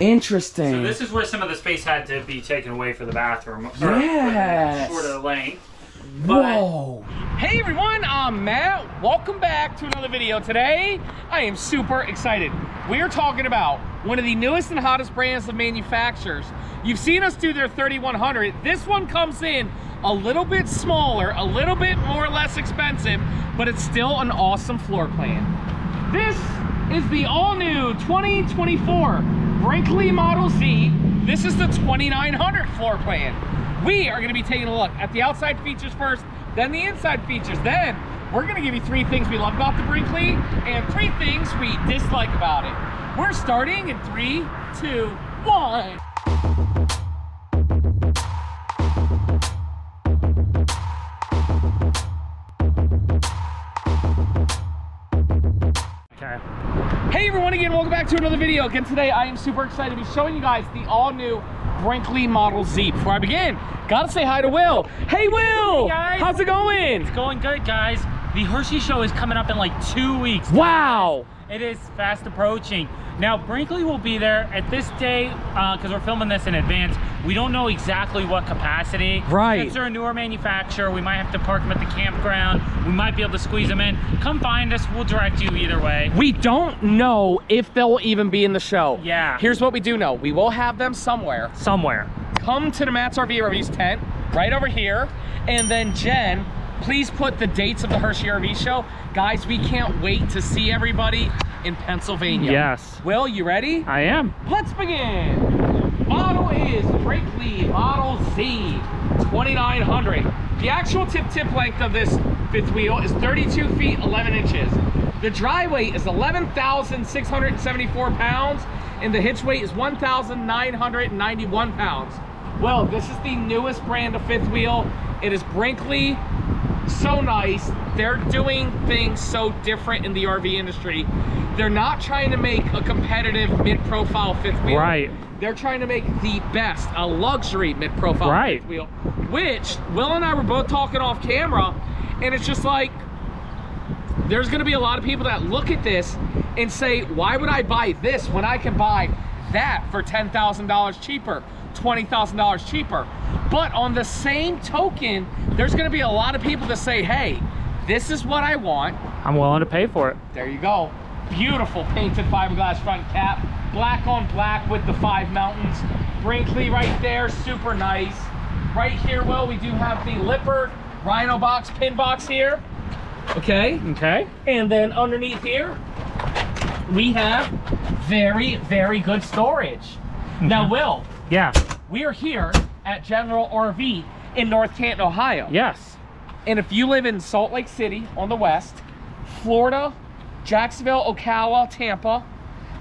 Interesting. So this is where some of the space had to be taken away for the bathroom. or Yes. Shorter length. But Whoa. Hey everyone, I'm Matt. Welcome back to another video. Today, I am super excited. We are talking about one of the newest and hottest brands of manufacturers. You've seen us do their 3100. This one comes in a little bit smaller, a little bit more or less expensive, but it's still an awesome floor plan. This is the all-new 2024 Brinkley Model Z. This is the 2900 floor plan. We are gonna be taking a look at the outside features first, then the inside features. Then we're gonna give you three things we love about the Brinkley and three things we dislike about it. We're starting in three, two, one. Everyone again, welcome back to another video. Again today I am super excited to be showing you guys the all new Brinkley Model Z. Before I begin, gotta say hi to Will. Hey Will! Hey, guys. How's it going? It's going good, guys. The Hershey show is coming up in like two weeks. Wow! It is fast approaching. Now, Brinkley will be there at this day, uh, because we're filming this in advance. We don't know exactly what capacity. Right. Since they're a newer manufacturer, we might have to park them at the campground. We might be able to squeeze them in. Come find us. We'll direct you either way. We don't know if they'll even be in the show. Yeah. Here's what we do know. We will have them somewhere. Somewhere. Come to the Matt's RV Reviews tent, right over here. And then Jen, please put the dates of the Hershey RV show. Guys, we can't wait to see everybody in Pennsylvania. Yes. Will, you ready? I am. Let's begin. Is Brinkley Model Z 2900. The actual tip tip length of this fifth wheel is 32 feet 11 inches. The dry weight is 11,674 pounds and the hitch weight is 1,991 pounds. Well, this is the newest brand of fifth wheel. It is Brinkley so nice. They're doing things so different in the RV industry. They're not trying to make a competitive mid-profile fifth wheel. Right. They're trying to make the best, a luxury mid-profile Right. fifth wheel. Which Will and I were both talking off camera, and it's just like there's gonna be a lot of people that look at this and say, why would I buy this when I can buy that for $10,000 cheaper, $20,000 cheaper? But on the same token, there's gonna be a lot of people that say, hey, this is what I want. I'm willing to pay for it. There you go. Beautiful painted fiberglass front cap. Black on black with the five mountains. Brinkley right there, super nice. Right here, well, we do have the Lippert Rhino box, pin box here. Okay. Okay. And then underneath here, we have very, very good storage. Mm-hmm. Now, Will, Yeah. we are here at General RV in North Canton, Ohio. Yes. And if you live in Salt Lake City on the west, Florida, Jacksonville, Ocala, Tampa,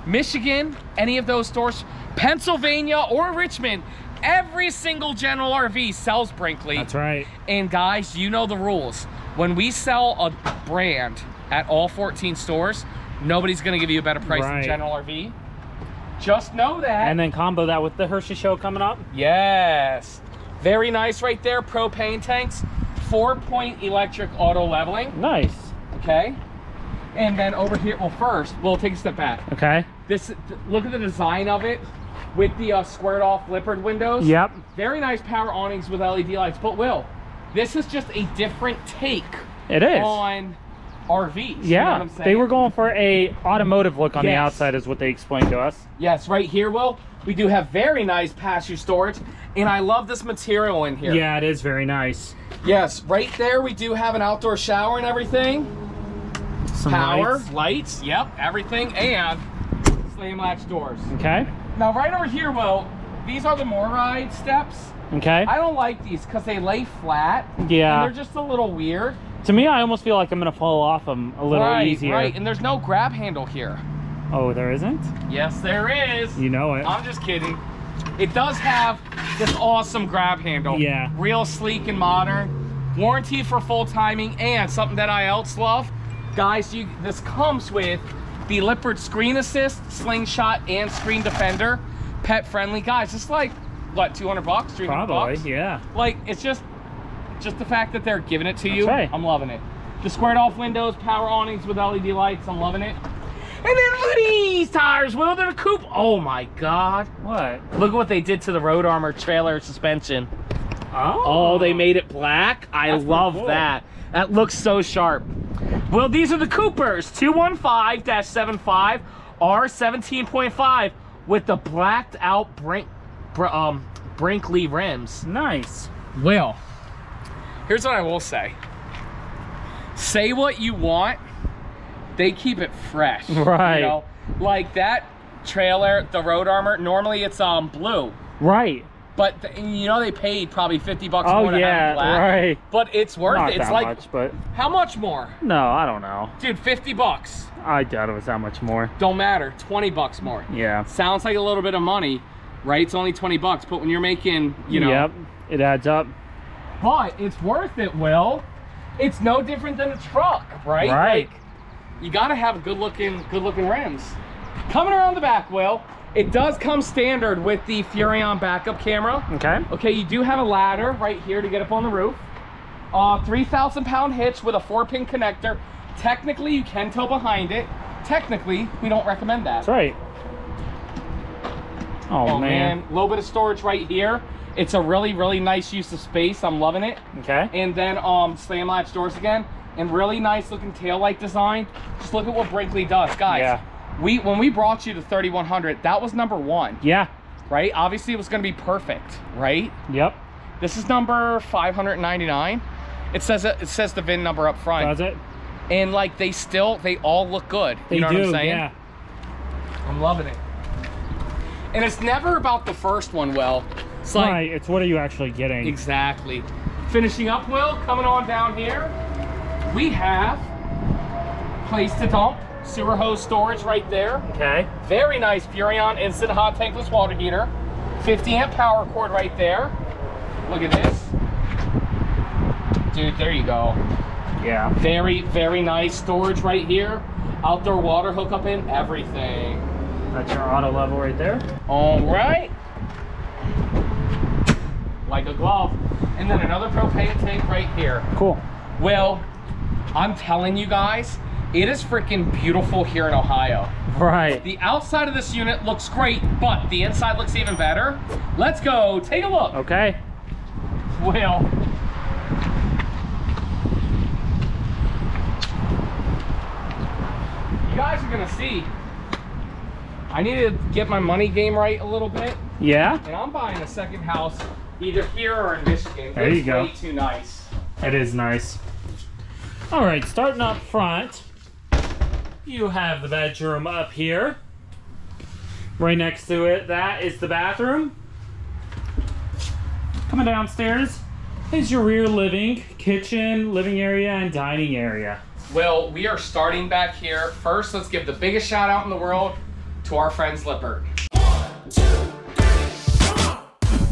Michigan, any of those stores, Pennsylvania or Richmond, every single General RV sells Brinkley. That's right. And guys, you know the rules. When we sell a brand at all 14 stores, nobody's gonna give you a better price Right. than General RV. Just know that. And then combo that with the Hershey show coming up. Yes. Very nice right there. Propane tanks. Four point electric auto leveling. Nice. Okay. And then over here, well, first, we'll take a step back. Okay. This, look at the design of it with the uh, squared off Lippert windows. Yep. Very nice power awnings with LED lights. But Will, this is just a different take It is. on RVs. You know what Yeah, I'm saying? they were going for a automotive look on the outside, is what they explained to us. Yes, right here, Will. We do have very nice pass-through storage, and I love this material in here. Yeah, it is very nice. Yes, right there we do have an outdoor shower and everything. Some Power, lights. lights, yep, everything, and slam latch doors. Okay. Now right over here, Will, these are the MORryde steps. Okay. I don't like these because they lay flat. Yeah. And they're just a little weird. to me, I almost feel like I'm gonna fall off them a little right, easier. right, and there's no grab handle here. Oh, there isn't. Yes, there is. You know it. I'm just kidding. It does have this awesome grab handle. Yeah. Real sleek and modern. Warranty for full timing and something that I else love. Guys, you this comes with the Lippert Screen Assist, Slingshot, and Screen Defender. Pet friendly. Guys, it's like, what, 200 bucks? 300 Probably. bucks? Yeah. Like, it's just, just the fact that they're giving it to you. right. I'm loving it. The squared off windows, power awnings with LED lights. I'm loving it. And then look at these tires. tires, They're a coupe. Oh my God. What? Look at what they did to the Road Armor trailer suspension. Oh. Oh, they made it black. I That's love cool. that. That looks so sharp. Well, these are the Coopers 215-75 R17.5 with the blacked out Brink, Br- um, Brinkley rims. Nice. Well, here's what I will say. Say what you want, they keep it fresh. Right. You know, like that trailer, the Road Armor, normally it's um blue. Right. But th- you know they paid probably 50 bucks Oh more to yeah, right. But it's worth Not it. It's like much, but how much more? no, I don't know. Dude, 50 bucks. I doubt it was that much more. Don't matter. 20 bucks more. Yeah. Sounds like a little bit of money, right? It's only 20 bucks, but when you're making, you know, Yep. It adds up. but it's worth it, Will. It's no different than a truck, right? Right. Like, you gotta have good looking, good looking rims. Coming around the back, Will, it does come standard with the Furrion backup camera. Okay. Okay, you do have a ladder right here to get up on the roof. Uh, 3,000 pound hitch with a four pin connector. Technically, you can tow behind it. Technically, we don't recommend that. That's right. Oh, Oh man. a little bit of storage right here. It's a really, really nice use of space. I'm loving it. Okay. And then um, slam latch doors again. And really nice looking tail light design. Just look at what Brinkley does. Guys, Yeah. we when we brought you the 3100, that was number one, Yeah. right? Obviously, it was going to be perfect, right? Yep. This is number 599. It says it, it says the VIN number up front. Does it? And like they still, they all look good. They you know do. what I'm saying? Yeah. I'm loving it. And it's never about the first one, Will. It's like right. It's what are you actually getting? exactly. Finishing up, Will, coming on down here, we have place to dump, sewer hose storage right there. Okay. Very nice Furrion instant hot tankless water heater. 50 amp power cord right there. Look at this. Dude, there you go. Yeah. Very, very nice storage right here. Outdoor water hookup in everything. That's your auto level right there. All right. Like a glove. And then another propane tank right here. Cool. Well, I'm telling you guys, it is freaking beautiful here in Ohio. Right. The outside of this unit looks great, but the inside looks even better. Let's go take a look. Okay. Well, you guys are gonna see. I need to get my money game right a little bit, Yeah. and I'm buying a second house either here or in Michigan. There it's you go. Way too nice. It is nice. All right, starting up front, you have the bedroom up here. Right next to it, that is the bathroom. Coming downstairs is your rear living, kitchen, living area, and dining area. Well, we are starting back here. First, let's give the biggest shout out in the world to our friends Lippert.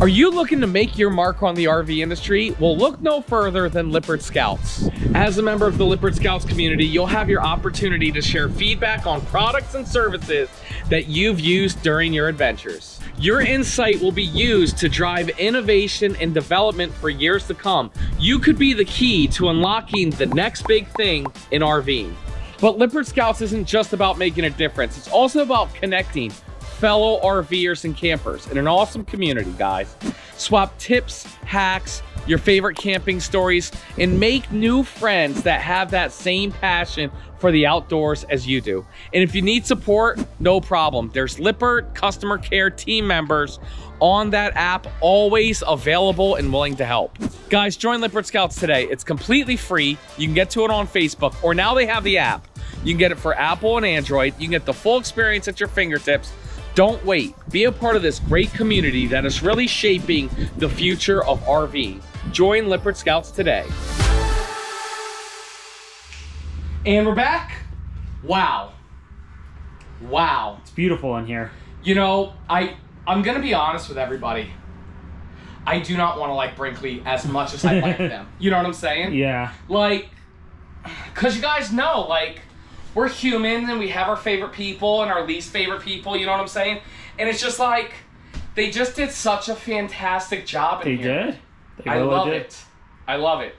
Are you looking to make your mark on the RV industry? Well, look no further than Lippert Scouts. As a member of the Lippert Scouts community, you'll have your opportunity to share feedback on products and services that you've used during your adventures. Your insight will be used to drive innovation and development for years to come. You could be the key to unlocking the next big thing in RVing. But Lippert Scouts isn't just about making a difference, it's also about connecting fellow RVers and campers in an awesome community, guys. Swap tips, hacks, your favorite camping stories, and make new friends that have that same passion for the outdoors as you do. And if you need support, no problem. There's Lippert customer care team members on that app, always available and willing to help. Guys, join Lippert Scouts today. It's completely free. You can get to it on Facebook, or now they have the app. You can get it for Apple and Android. You can get the full experience at your fingertips. Don't wait. Be a part of this great community that is really shaping the future of RV. Join Lippert Scouts today. And we're back. Wow. Wow. It's beautiful in here. You know, I I'm gonna be honest with everybody. I do not want to like Brinkley as much as I like them. You know what I'm saying? Yeah. Like, cause you guys know, like, we're humans and we have our favorite people and our least favorite people. You know what I'm saying? And it's just like they just did such a fantastic job in They here. did. They I really love did. it. I love it.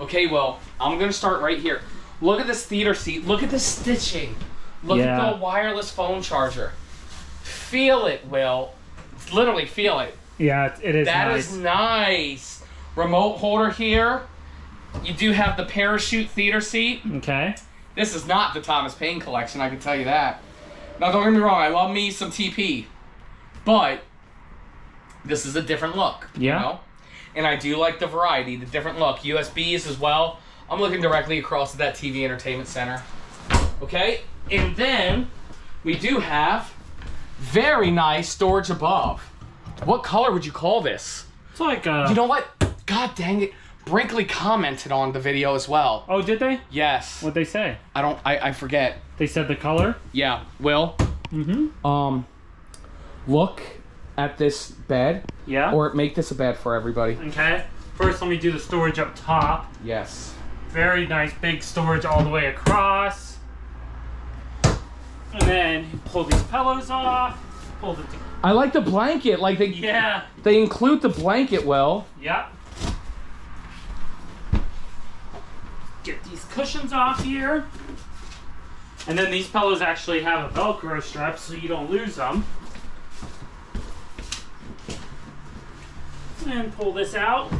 Okay, well, I'm gonna start right here. Look at this theater seat. Look at the stitching. Look Yeah. at the wireless phone charger. feel it, Will. Literally feel it. Yeah, it, is That is nice. nice. Remote holder here. You do have the parachute theater seat. Okay. This is not the Thomas Payne collection, I can tell you that. Now, don't get me wrong, I love me some TP, but this is a different look. Yeah. You know? And I do like the variety, the different look. USBs as well. I'm looking directly across at that TV entertainment center. Okay, and then we do have very nice storage above. What color would you call this? It's like uh You know what? God dang it. Brinkley commented on the video as well. Oh, did they? Yes. What'd they say? I don't I, I forget. They said the color? Yeah, Will. Mm-hmm. Um look at this bed. Yeah. Or make this a bed for everybody. okay. First, let me do the storage up top. Yes. Very nice big storage all the way across. And then pull these pillows off. Pull the. I like the blanket. Like they Yeah. they include the blanket well. Yep. Get these cushions off here. And then these pillows actually have a Velcro strap so you don't lose them. And pull this out.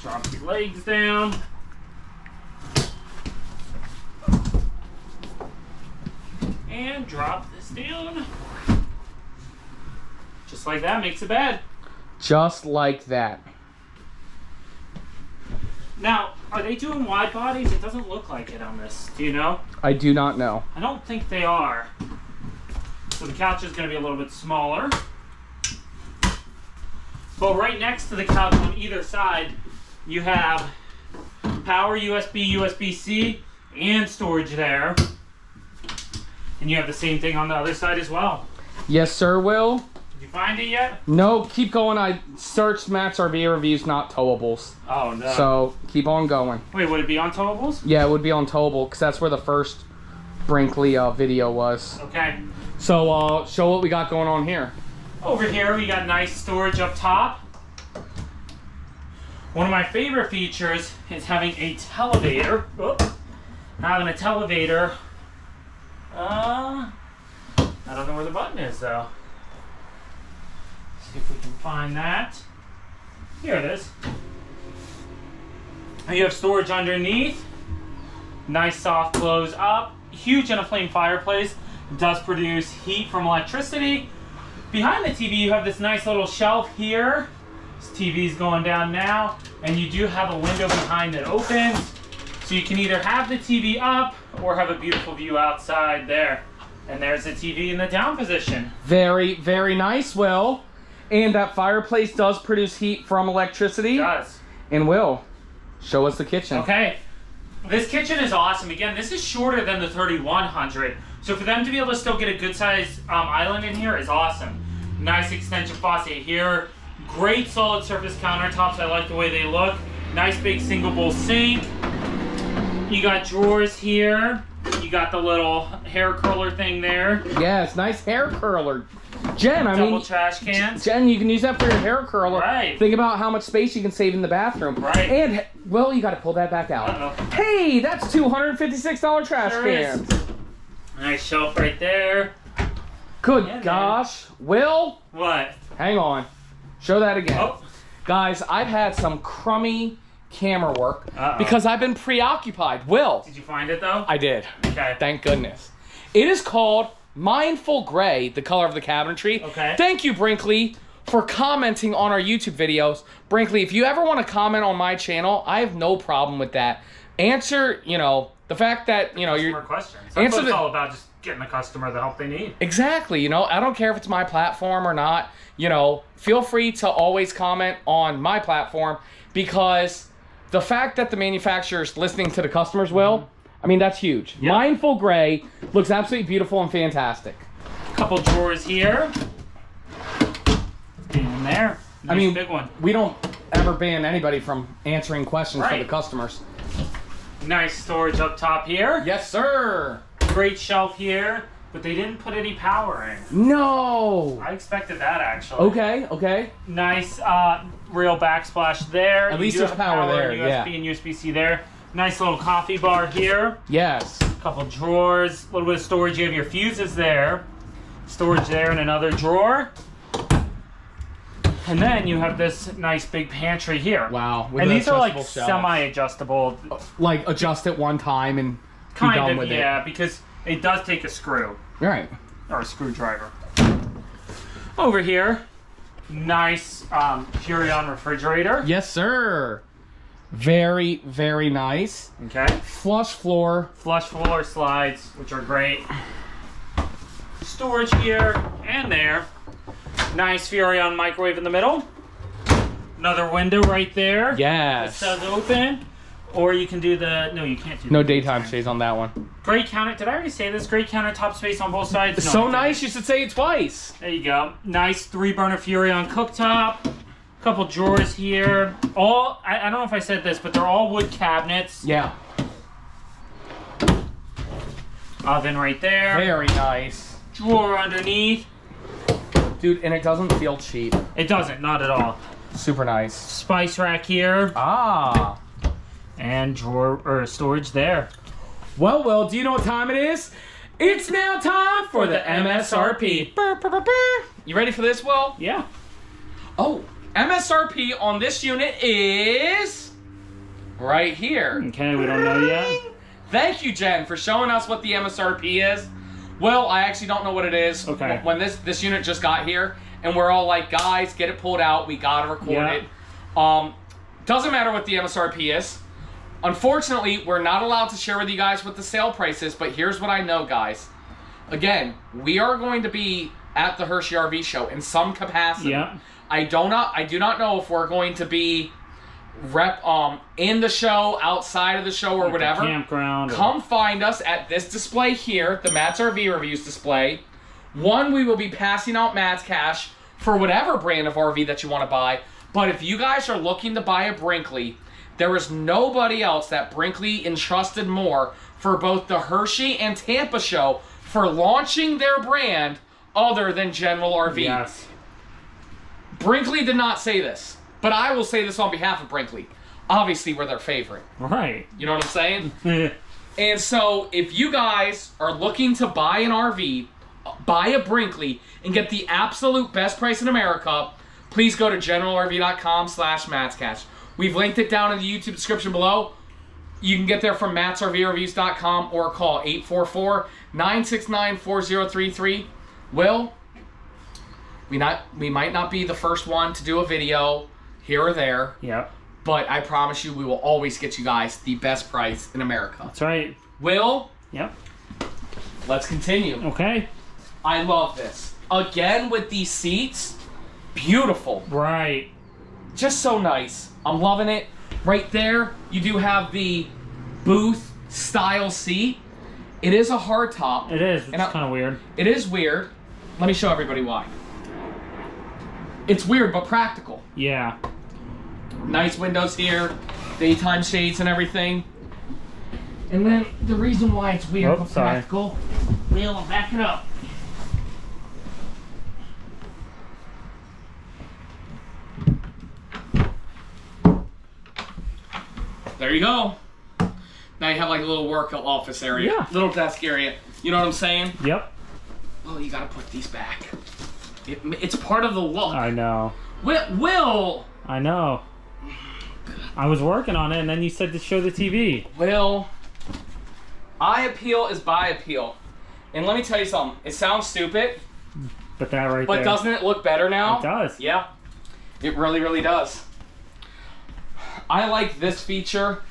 Drop your legs down. And drop this down. Just like that makes a bed. Just like that. Now, are they doing wide bodies? It doesn't look like it on this. Do you know? I do not know. I don't think they are. So the couch is going to be a little bit smaller. But right next to the couch on either side, you have power USB, USB-C, and storage there. And you have the same thing on the other side as well. Yes, sir, Will. Find it yet? No, keep going. I searched Matt's RV reviews, not towables. Oh, no. So keep on going. Wait, would it be on towables? Yeah, it would be on towable because that's where the first Brinkley uh, video was. Okay. So uh, show what we got going on here. Over here, we got nice storage up top. One of my favorite features is having a televator. Having a televator. Uh, I don't know where the button is though. See if we can find that. Here it is. And you have storage underneath. Nice soft close up. Huge and a flame fireplace. Does produce heat from electricity. Behind the TV, you have this nice little shelf here. This TV's going down now, and you do have a window behind that opens. So you can either have the TV up or have a beautiful view outside there. And there's the TV in the down position. Very, very nice, Will. And that fireplace does produce heat from electricity. It does. And Will, show us the kitchen. Okay. This kitchen is awesome. Again, this is shorter than the 3100. So for them to be able to still get a good size um, island in here is awesome. Nice extension faucet here. Great solid surface countertops. I like the way they look. Nice big single bowl sink. You got drawers here. You got the little hair curler thing there. Yes, nice hair curler. Jen, I Double mean, trash cans. Jen, you can use that for your hair curler. Right. Think about how much space you can save in the bathroom. Right. And, well, you got to pull that back out. Uh-oh. Hey, that's $256 trash Sure can. Nice shelf right there. Good Yeah, man. gosh. Will, What? hang on. Show that again. Oh. Guys, I've had some crummy camera work Uh-oh. because I've been preoccupied. Will, Did you find it though? I did. Okay. Thank goodness. It is called Mindful Gray, the color of the cabinetry. Okay. Thank you, Brinkley, for commenting on our YouTube videos. Brinkley, if you ever want to comment on my channel, I have no problem with that. Answer, you know, the fact that, you know, More you're questions. That's Answer what it's the- all about. Just getting the customer the help they need. Exactly. You know, I don't care if it's my platform or not. You know, feel free to always comment on my platform because the fact that the manufacturer's listening to the customers will, mm-hmm. I mean, that's huge. Yep. Mindful Gray looks absolutely beautiful and fantastic. Couple drawers here. In there. Nice I mean, big one. we don't ever ban anybody from answering questions for the customers. Nice storage up top here. Yes, sir. Great shelf here, but they didn't put any power in. No. I expected that actually. Okay, okay. Nice uh, real backsplash there. At You least there's have power there, USB yeah. and USB-C there. Nice little coffee bar here. Yes. A couple drawers, a little bit of storage. You have your fuses there, storage there in another drawer. And then you have this nice big pantry here. Wow. And an these are like semi-adjustable, Like adjust it one time and kind of, yeah, because it does take a screw it. All right. or a screwdriver. Over here, nice um, Furrion refrigerator. Yes, sir. Very, very nice. Okay. Flush floor. Flush floor slides, which are great. Storage here and there. Nice Furrion microwave in the middle. Another window right there. Yes. It does open. Or you can do the no, you can't do No the daytime shades on that one. Great counter. Did I already say this? Great countertop space on both sides. No, so nice, you should say it twice. There you go. Nice three burner Furrion cooktop. Couple drawers here. All I, I don't know if I said this, but they're all wood cabinets. Yeah. Oven right there. Very nice. Drawer underneath. Dude, and it doesn't feel cheap. It doesn't, not at all. Super nice. Spice rack here Ah. and drawer or storage there. Well, well, do you know what time it is? It's now time for the MSRP. You ready for this, Will? Yeah. Oh, MSRP on this unit is right here. Okay, we don't know yet. Thank you, Jen, for showing us what the MSRP is. Well, I actually don't know what it is. Okay. When this this unit just got here, and we're all like, guys, get it pulled out. We gotta record Yeah. it. Um, doesn't matter what the MSRP is. Unfortunately, we're not allowed to share with you guys what the sale price is. But here's what I know, guys. Again, we are going to be at the Hershey RV show in some capacity. Yeah. I do not I do not know if we're going to be rep um in the show, outside of the show, or whatever. Campground. or- Come find us at this display here, the Matt's RV Reviews display. One, we will be passing out Matt's cash for whatever brand of RV that you want to buy. But if you guys are looking to buy a Brinkley, there is nobody else that Brinkley entrusted more for both the Hershey and Tampa show for launching their brand other than General RV. Yes. Brinkley did not say this, but I will say this on behalf of Brinkley. Obviously, we're their favorite. Right. You know what I'm saying? And so, if you guys are looking to buy an RV, buy a Brinkley, and get the absolute best price in America, please go to generalrv.com slash mattscash. We've linked it down in the YouTube description below. You can get there from mattsrvreviews.com or call 844-969-4033. Will, we not we might not be the first one to do a video here or there, yep. but I promise you we will always get you guys the best price in America. That's right. Will, Yep. let's continue. Okay. I love this. Again with these seats, beautiful. Right. Just so nice. I'm loving it. Right there, you do have the booth style seat. It is a hard top. It is. It's kind of weird. It is weird. Let me show everybody why. It's weird but practical. Yeah. Nice windows here, daytime shades and everything. And then the reason why it's weird Oh, but sorry. practical. Wheel, I'm backing up. There you go. Now you have like a little work office area, Yeah. little desk area. You know what I'm saying? Yep. Well, you gotta put these back. It, it's part of the look. I know. Will, Will, I know. I was working on it, and then you said to show the TV. Will, eye appeal is by appeal. And let me tell you something. It sounds stupid, But that right there. but there. doesn't it look better now? It does. Yeah, it really, really does. I like this feature.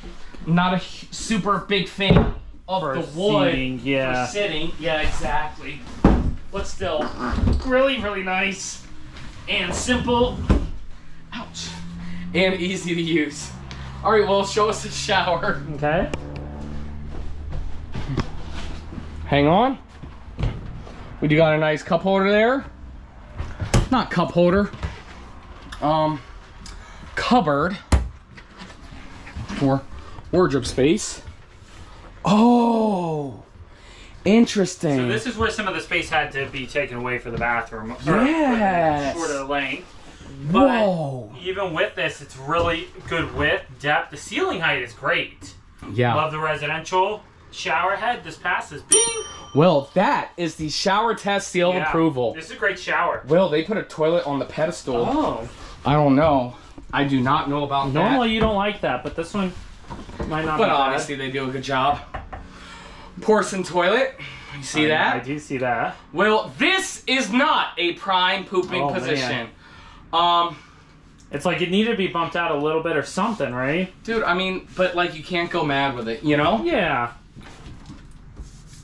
Not a super big fan of For the wood seating, yeah. for sitting. Yeah, exactly. But still, really, really nice and simple. Ouch. And easy to use. All right, well, show us the shower. Okay. Hang on. We do got a nice cup holder there. Not cup holder. Um, cupboard for wardrobe space. Oh, interesting. So this is where some of the space had to be taken away for the bathroom. or for the Yes. Shorter length. But Whoa. even with this, it's really good width, depth. The ceiling height is great. Yeah. Love the residential. shower head. This passes. Bing. Will, that is the shower test seal of Yeah. approval. This is a great shower. Will, they put a toilet on the pedestal. Oh. I don't know. I do not know about Normally that. you don't like that, but this one might not But be bad. they do a good job. Porcelain toilet. You see I- that? I do see that. Well, this is not a prime pooping Oh, man. position. Um, It's like it needed to be bumped out a little bit or something, right? dude, I mean, but like you can't go mad with it, you know? Yeah.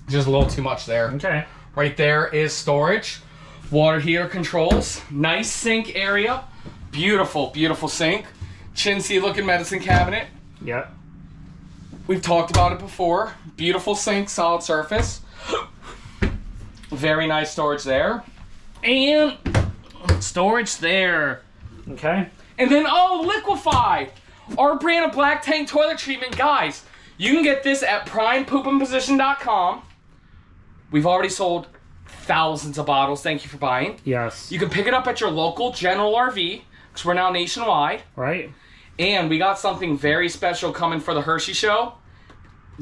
Just a little too much there. Okay. Right there is storage, water heater controls, nice sink area, beautiful, beautiful sink, chintzy looking medicine cabinet. Yep. We've talked about it before. Beautiful sink, solid surface. Very nice storage there. And storage there. Okay. And then, oh, Liquify! Our brand of black tank toilet treatment. Guys, you can get this at primepoopinposition.com. We've already sold thousands of bottles. Thank you for buying. Yes. You can pick it up at your local General RV, because we're now nationwide. Right. And we got something very special coming for the Hershey Show.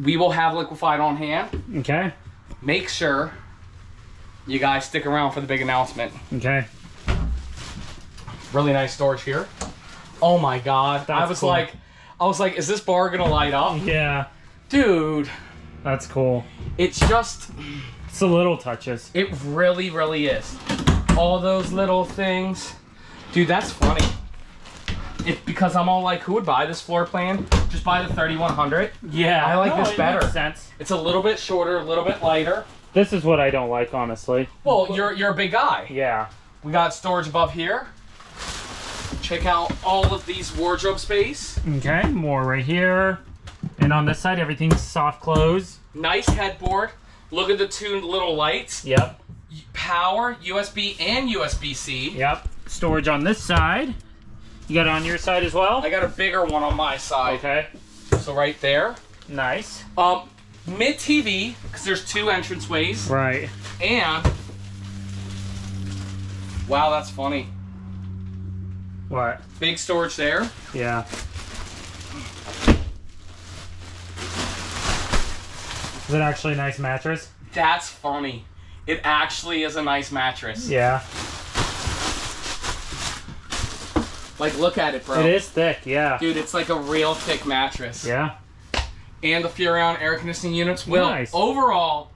We will have Liquified on hand. Okay. Make sure you guys stick around for the big announcement. Okay. Really nice storage here. Oh my god. That's I was cool. like I was like, is this bar gonna light up? Yeah. Dude, That's cool. it's just It's the little touches. it really, really is. All those little things. Dude, that's funny. It because I'm all like, who would buy this floor plan? Just buy the 3100. Yeah. I like No, this it better. Makes sense. It's a little bit shorter, a little bit lighter. This is what I don't like, honestly. Well, you're you're a big guy. Yeah. We got storage above here. Check out all of these wardrobe space. Okay. More right here. And on this side, everything's soft close. Nice headboard. Look at the two little lights. Yep. Power, USB, and USB-C. Yep. Storage on this side. You got it on your side as well? I got a bigger one on my side. Okay. So right there. Nice. Um, mid TV, because there's two entrance ways. Right. And wow, that's funny. What? Big storage there. Yeah. Is it actually a nice mattress? That's funny. It actually is a nice mattress. Yeah. Like, look at it, bro. It is thick, yeah. Dude, it's like a real thick mattress. Yeah. And the Furrion air conditioning units. Will, Nice. overall,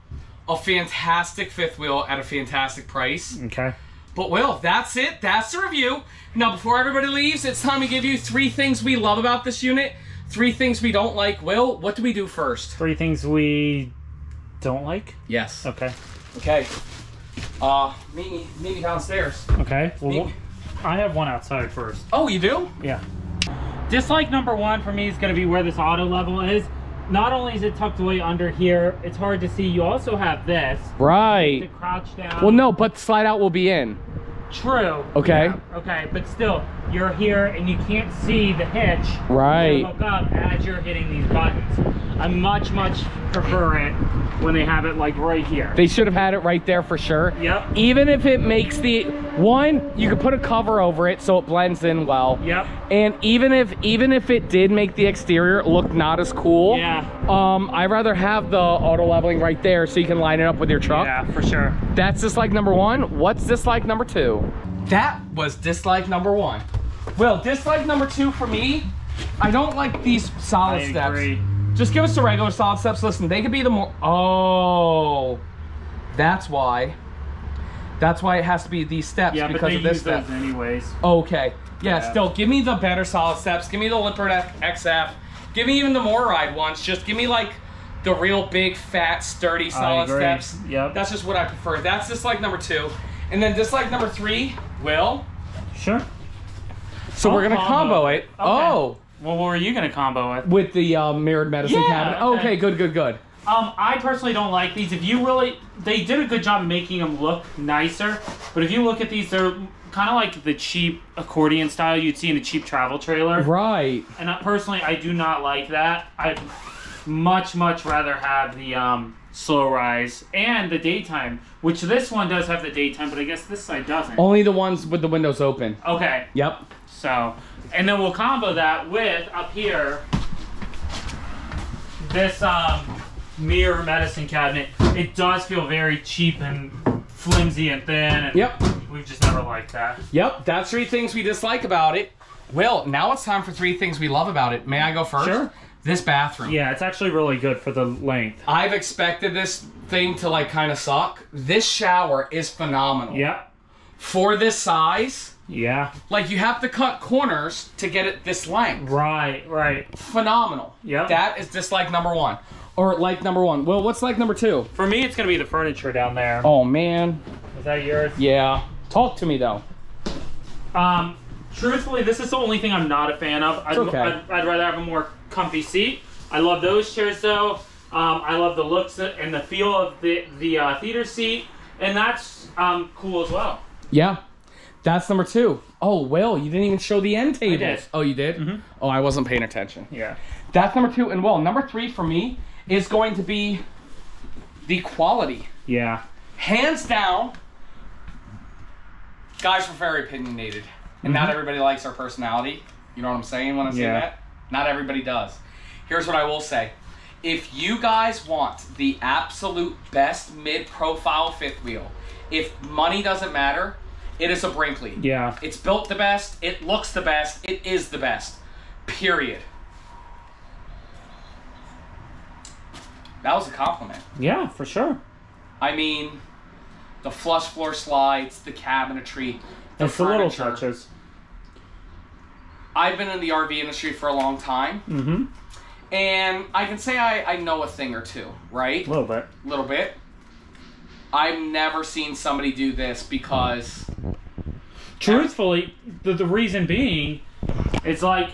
a fantastic fifth wheel at a fantastic price. Okay. But Will, that's it. That's the review. Now, before everybody leaves, it's time to give you three things we love about this unit, three things we don't like. Will, what do we do first? Three things we don't like? Yes. Okay. Okay. Uh, meet me, meet me downstairs. Okay. Well, Me- we'll- I have one outside first. Oh, you do? Yeah. Dislike number one for me is going to be where this auto level is. Not only is it tucked away under here, it's hard to see. You also have this Right. to Right. crouch down. Well, no, but slide out will be in. True. Okay. Yeah, okay, but still, you're here and you can't see the hitch. Right. Hook up as you're hitting these buttons. I much, much prefer it when they have it like right here. They should have had it right there for sure. Yep. Even if it makes the one, you could put a cover over it so it blends in well. Yep. And even if even if it did make the exterior look not as cool, Yeah. um, I'd rather have the auto leveling right there so you can line it up with your truck. Yeah, for sure. That's just like number one. What's this like number two? That was dislike number one. Well, dislike number two for me, I don't like these solid I steps. agree. Just give us the regular solid steps. Listen, they could be the more. Oh, that's why. That's why it has to be these steps Yeah, because of this step. anyways. Okay. Yeah, Yeah. still, give me the better solid steps. Give me the Lippert XF. Give me even the MORryde ones. Just give me like the real big, fat, sturdy solid steps. Yep. That's just what I prefer. That's dislike number two. And then dislike number three, Will. Sure. So I'll we're gonna combo, combo. it. Okay. Oh, Well, what were you gonna combo with? with the uh, mirrored medicine Yeah, cabinet. okay. Okay, good, good, good. Um, I personally don't like these. If you really, they did a good job making them look nicer. But if you look at these, they're kind of like the cheap accordion style you'd see in a cheap travel trailer. Right. And I, personally, I do not like that. I'd much, much rather have the um, slow rise and the daytime, which this one does have the daytime, but I guess this side doesn't. Only the ones with the windows open. Okay, Yep. so, and then we'll combo that with up here this um, mirror medicine cabinet. It does feel very cheap and flimsy and thin. And Yep. We've just never liked that. Yep. That's three things we dislike about it. Will, now it's time for three things we love about it. May I go first? Sure. This bathroom. Yeah, it's actually really good for the length. I've expected this thing to like kind of suck. This shower is phenomenal. Yep. For this size, Yeah. like you have to cut corners to get it this length. Right, right. Phenomenal. Yep. That is dislike number one. Or like number one. Well, what's like number two? For me, it's going to be the furniture down there. Oh man. Is that yours? Yeah. Talk to me though. Um, truthfully, this is the only thing I'm not a fan of. I'd, okay. I'd, I'd rather have a more comfy seat. I love those chairs though. Um, I love the looks and the feel of the the uh, theater seat, and that's um, cool as well. Yeah. That's number two. Oh, Will, you didn't even show the end tables. Oh, you did? Mhm. Oh, I wasn't paying attention. Yeah. That's number two. And well, number three for me is going to be the quality. Yeah. Hands down, guys we're very opinionated. And not Mhm. everybody likes our personality. You know what I'm saying when I say Yeah. that? Not everybody does. Here's what I will say. If you guys want the absolute best mid-profile fifth wheel, if money doesn't matter, it is a Brinkley. Yeah. It's built the best, it looks the best, it is the best. Period. That was a compliment. Yeah, for sure. I mean, the flush floor slides, the cabinetry, the It's the little touches. I've been in the RV industry for a long time, Mm-hmm. and I can say I, I know a thing or two, right? A little bit. A little bit. I've never seen somebody do this because Truthfully, the, the reason being, it's like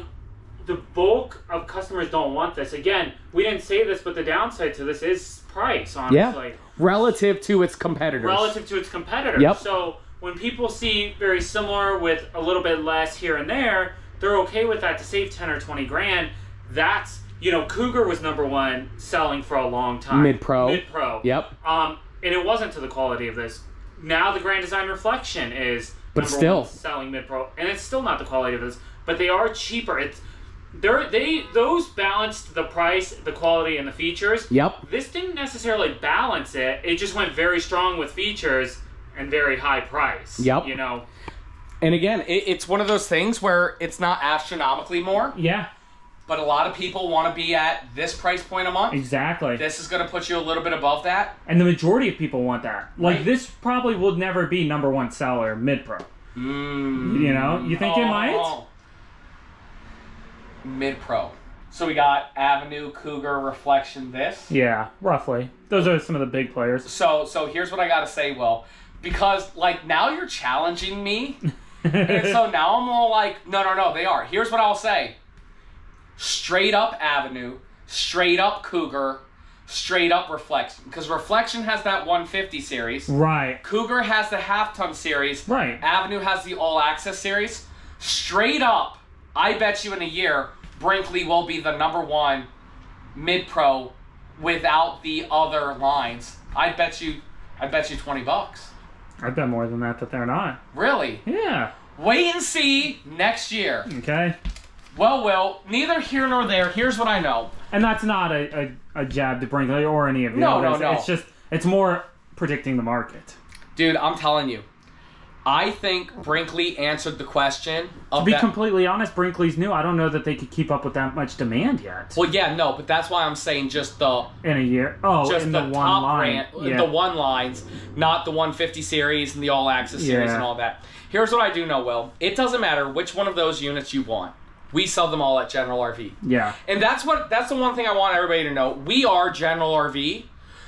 the bulk of customers don't want this. Again, we didn't say this, but the downside to this is price, honestly. relative to its competitors. Relative to its competitors. Yep. So when people see very similar with a little bit less here and there, they're okay with that to save 10 or 20 grand. That's, you know, Cougar was number one selling for a long time. Mid-pro. Mid-pro. Yep. Um, and it wasn't to the quality of this. Now the Grand Design Reflection is But number still. one selling mid pro, and it's still not the quality of this. But they are cheaper. It's they're, they those balanced the price, the quality, and the features. Yep. This didn't necessarily balance it. It just went very strong with features and very high price. Yep. You know. And again, it, it's one of those things where it's not astronomically more, Yeah. but a lot of people want to be at this price point a month. Exactly. This is going to put you a little bit above that. and the majority of people want that. Like Right. this probably will never be number one seller mid pro. Mm. You know, you think it might? Mid pro. So we got Avenue, Cougar, Reflection, this. Yeah, roughly. Those are some of the big players. So so here's what I gotta say, Will. Because like now you're challenging me. and so now I'm all like, no no no, they are. Here's what I'll say. Straight up Avenue, straight up Cougar, straight up Reflection. Because Reflection has that 150 series. right. Cougar has the half ton series. Right. Avenue has the all access series. Straight up, I bet you in a year, Brinkley will be the number one mid pro without the other lines. I bet you I bet you twenty bucks. I bet more than that that they're not. Really? Yeah. Wait and see next year. Okay. Well, well, neither here nor there. Here's what I know. And that's not a, a, a jab to Brinkley or any of the No, no, no. It's just it's more predicting the market. Dude, I'm telling you. I think Brinkley answered the question of To be that- completely honest, Brinkley's new. I don't know that they could keep up with that much demand yet Well, yeah, no, but that's why I'm saying just the in a year. Oh, just in the, the, one top line. brand, yeah. the one lines, not the 150 series and the all access series Yeah. and all that. Here's what I do know, Will. It doesn't matter which one of those units you want. We sell them all at General RV. yeah. And that's what that's the one thing I want everybody to know. We are General RV.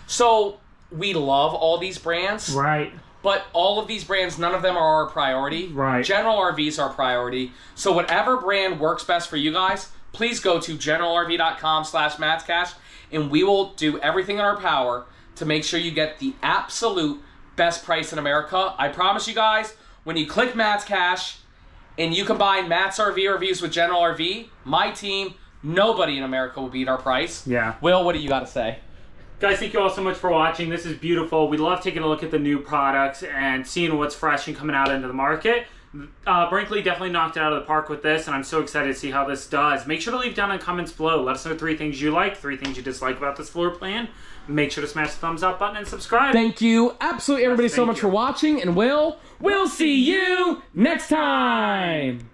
So we love all these brands, Right. But all of these brands, none of them are our priority. Right. General RV is our priority. So whatever brand works best for you guys, please go to generalrv.com slash mattscash and we will do everything in our power to make sure you get the absolute best price in America. I promise you guys, when you click Matt's Cash and you combine Matt's RV reviews with General RV, my team, nobody in America will beat our price. Yeah. Will, what do you got to say? Guys, thank you all so much for watching. This is beautiful. We love taking a look at the new products and seeing what's fresh and coming out into the market. Uh, Brinkley definitely knocked it out of the park with this, and I'm so excited to see how this does. Make sure to leave down in the comments below. Let us know three things you like, three things you dislike about this floor plan. Make sure to smash the thumbs up button and subscribe. Thank you, absolutely everybody, so much you. for watching, and we'll we'll see you next time.